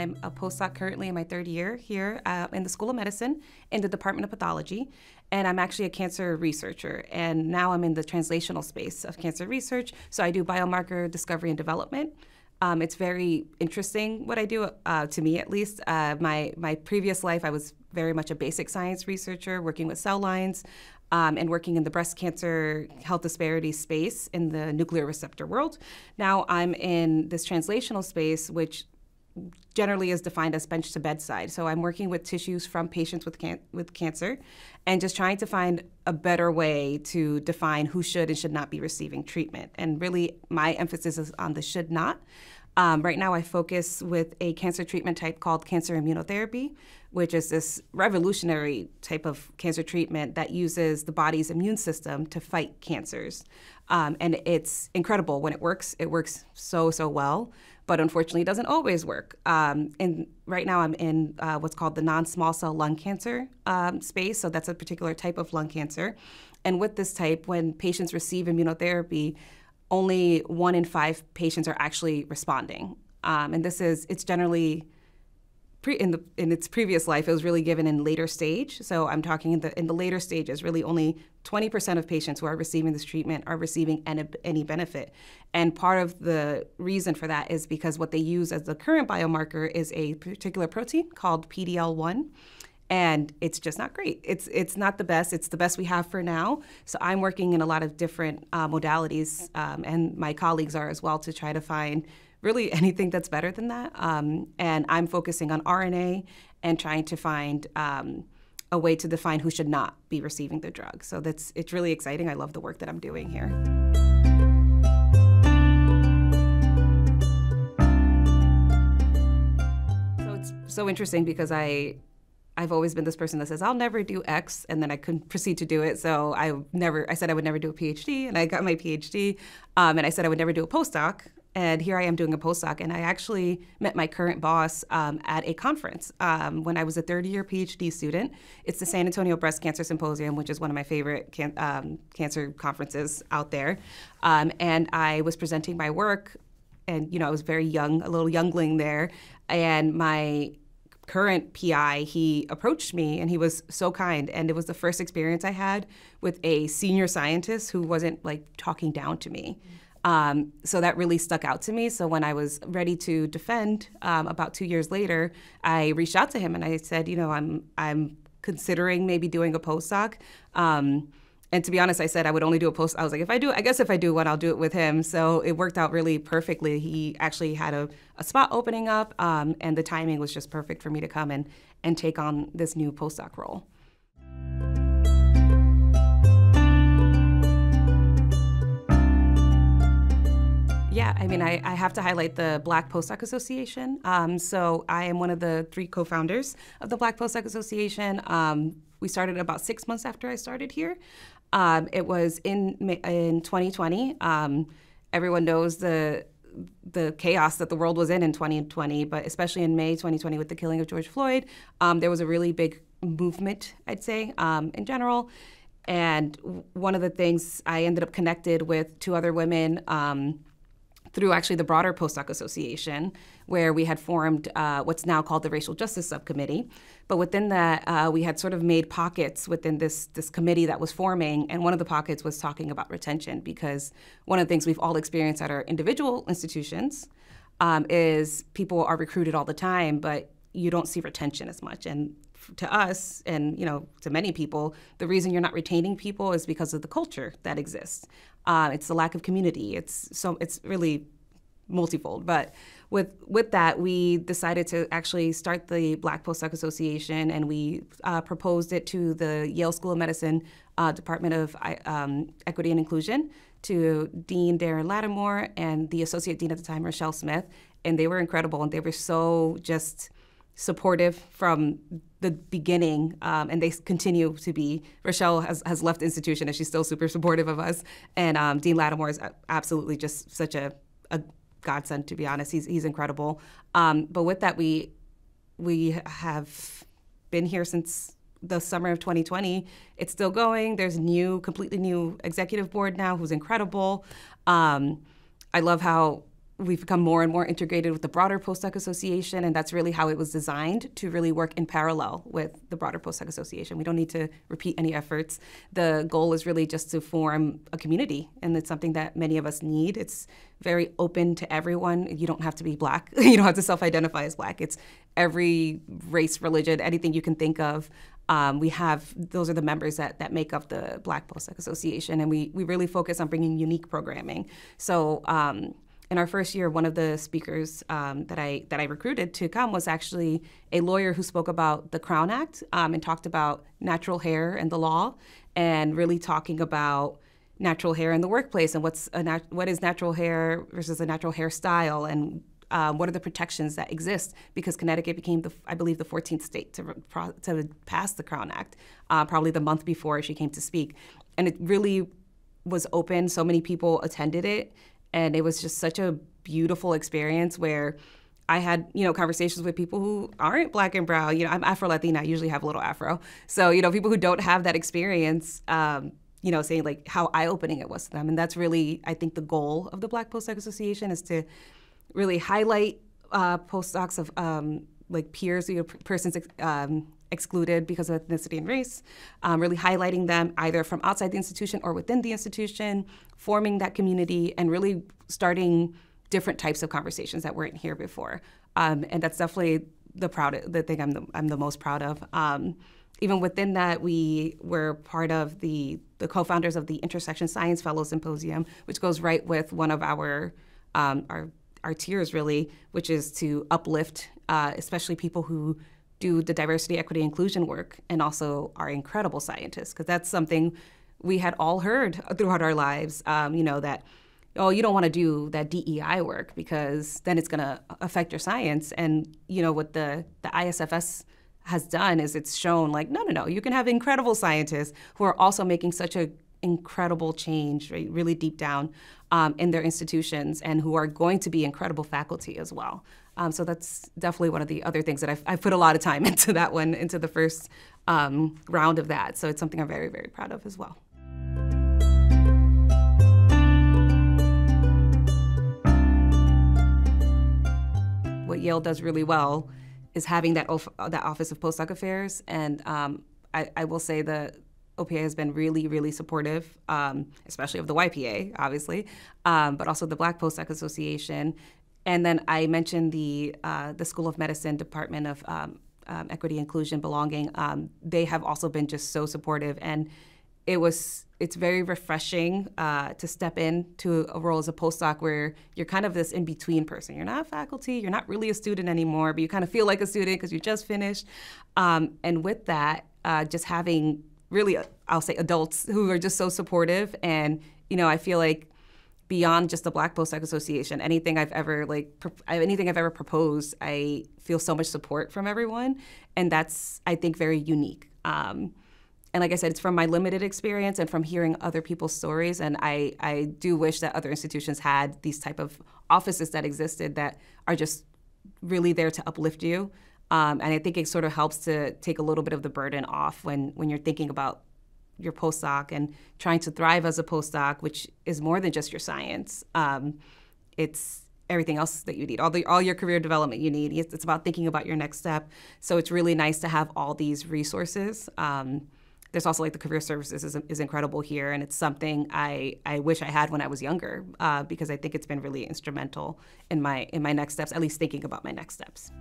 I'm a postdoc currently in my third year here uh, in the School of Medicine in the Department of Pathology. And I'm actually a cancer researcher. And now I'm in the translational space of cancer research. So I do biomarker discovery and development. Um, it's very interesting what I do, uh, to me at least. Uh, my, my previous life, I was very much a basic science researcher, working with cell lines um, and working in the breast cancer health disparity space in the nuclear receptor world. Now I'm in this translational space, which generally is defined as bench to bedside. So I'm working with tissues from patients with can- with cancer, and just trying to find a better way to define who should and should not be receiving treatment. And really, my emphasis is on the should not. Um, right now, I focus with a cancer treatment type called cancer immunotherapy, which is this revolutionary type of cancer treatment that uses the body's immune system to fight cancers. Um, and it's incredible when it works. It works so, so well, but unfortunately, it doesn't always work. Um, and right now, I'm in uh, what's called the non small cell lung cancer um, space. So that's a particular type of lung cancer. And with this type, when patients receive immunotherapy, only one in five patients are actually responding. Um, and this is, it's generally pre, in the in its previous life, it was really given in later stage. So I'm talking in the in the later stages. Really, only 20% of patients who are receiving this treatment are receiving any, any benefit. And part of the reason for that is because what they use as the current biomarker is a particular protein called PDL1 and it's just not great. It's it's not the best. It's the best we have for now. So I'm working in a lot of different uh, modalities, um, and my colleagues are as well to try to find really anything that's better than that. Um, and I'm focusing on RNA and trying to find um, a way to define who should not be receiving the drug. So that's it's really exciting. I love the work that I'm doing here. So it's so interesting because I I've always been this person that says I'll never do X, and then I couldn't proceed to do it. So I never. I said I would never do a PhD, and I got my PhD. Um, and I said I would never do a postdoc, and here I am doing a postdoc. And I actually met my current boss um, at a conference um, when I was a third year PhD student. It's the San Antonio Breast Cancer Symposium, which is one of my favorite can- um, cancer conferences out there. Um, and I was presenting my work, and you know I was very young, a little youngling there, and my current PI, he approached me and he was so kind. And it was the first experience I had with a senior scientist who wasn't like talking down to me. Mm-hmm. Um, so that really stuck out to me. So when I was ready to defend, um, about two years later, I reached out to him and I said, you know, I'm I'm considering maybe doing a postdoc. Um, and to be honest, I said I would only do a post. I was like, if I do, I guess if I do one, I'll do it with him. So it worked out really perfectly. He actually had a, a spot opening up, um, and the timing was just perfect for me to come and and take on this new postdoc role. Yeah, I mean, I, I, have to highlight the Black Postdoc Association. Um, so I am one of the three co-founders of the Black Postdoc Association. Um, we started about six months after I started here. Um, it was in in 2020. Um, everyone knows the the chaos that the world was in in 2020, but especially in May 2020 with the killing of George Floyd, um, there was a really big movement, I'd say, um, in general. And one of the things I ended up connected with two other women through actually the broader postdoc association, where we had formed uh, what's now called the Racial Justice Subcommittee. But within that, uh, we had sort of made pockets within this this committee that was forming, and one of the pockets was talking about retention because one of the things we've all experienced at our individual institutions um, is people are recruited all the time, but you don't see retention as much. And to us and you know to many people the reason you're not retaining people is because of the culture that exists uh, it's the lack of community. It's so it's really multifold. But with with that we decided to actually start the black postdoc association and we uh, proposed it to the yale school of medicine uh, department of um, equity and inclusion to dean Darin Latimore and the associate dean at the time rochelle smith and they were incredible and they were so just supportive from the beginning, um, and they continue to be. Rochelle has, has left the institution, and she's still super supportive of us. And um, Dean Latimore is absolutely just such a, a godsend, to be honest. He's, he's incredible. Um, but with that, we we have been here since the summer of 2020. It's still going. There's new, completely new executive board now who's incredible. Um, I love how we've become more and more integrated with the broader postdoc association and that's really how it was designed to really work in parallel with the broader postdoc association. We don't need to repeat any efforts. The goal is really just to form a community and it's something that many of us need. It's very open to everyone. You don't have to be black. You don't have to self-identify as black. It's every race religion anything you can think of. Um, we have those are the members that, that make up the Black Postdoc Association, and we, we really focus on bringing unique programming. So um, in our first year, one of the speakers um, that I that I recruited to come was actually a lawyer who spoke about the Crown Act um, and talked about natural hair and the law, and really talking about natural hair in the workplace and what's a nat- what is natural hair versus a natural hairstyle and um, what are the protections that exist? Because Connecticut became the I believe the 14th state to to pass the Crown Act uh, probably the month before she came to speak, and it really was open. So many people attended it, and it was just such a beautiful experience where I had, you know, conversations with people who aren't black and brown. You know, I'm Afro Latina. I usually have a little Afro. So, you know, people who don't have that experience, um, you know, saying like how eye opening it was to them. And that's really, I think, the goal of the Black Postdoc Association is to really highlight uh, postdocs of um, like peers, you know, persons um, excluded because of ethnicity and race, um, really highlighting them either from outside the institution or within the institution, forming that community, and really starting different types of conversations that weren't here before. Um, and that's definitely the proud the thing I'm the, I'm the most proud of. Um, even within that, we were part of the the co-founders of the Intersection Science Fellow Symposium, which goes right with one of our um, our our tiers really, which is to uplift, uh, especially people who do the diversity, equity, inclusion work and also are incredible scientists, because that's something we had all heard throughout our lives. Um, you know that oh you don't want to do that DEI work because then it's going to affect your science. And you know what the the ISFS has done is it's shown like no no no you can have incredible scientists who are also making such a incredible change right, really deep down um, in their institutions and who are going to be incredible faculty as well. Um, so that's definitely one of the other things that I've, I've, put a lot of time into that one, into the first um, round of that. So it's something I'm very, very proud of as well. What Yale does really well is having that, that Office of Postdoc Affairs, and um, I, I will say the OPA has been really, really supportive, um, especially of the YPA, obviously, um, but also the Black Postdoc Association. And then I mentioned the uh, the School of Medicine Department of um, um Equity, Inclusion, Belonging. Um, they have also been just so supportive, and it was it's very refreshing uh, to step into a role as a postdoc where you're kind of this in between person. You're not faculty, you're not really a student anymore, but you kind of feel like a student because you just finished. Um, and with that, uh, just having really, I'll say adults who are just so supportive. And, you know, I feel like beyond just the Black Postdoc Association, anything I've ever like, anything I've ever proposed, I feel so much support from everyone. And that's, I think, very unique. Um, and like I said, it's from my limited experience and from hearing other people's stories. And I, I do wish that other institutions had these type of offices that existed that are just really there to uplift you um, and I think it sort of helps to take a little bit of the burden off when, when you're thinking about your postdoc and trying to thrive as a postdoc, which is more than just your science. Um, it's everything else that you need, all the all your career development you need. It's, it's, about thinking about your next step. So it's really nice to have all these resources. Um, there's also like the career services is, is, incredible here, and it's something I, I wish I had when I was younger uh, because I think it's been really instrumental in my in my next steps, at least thinking about my next steps.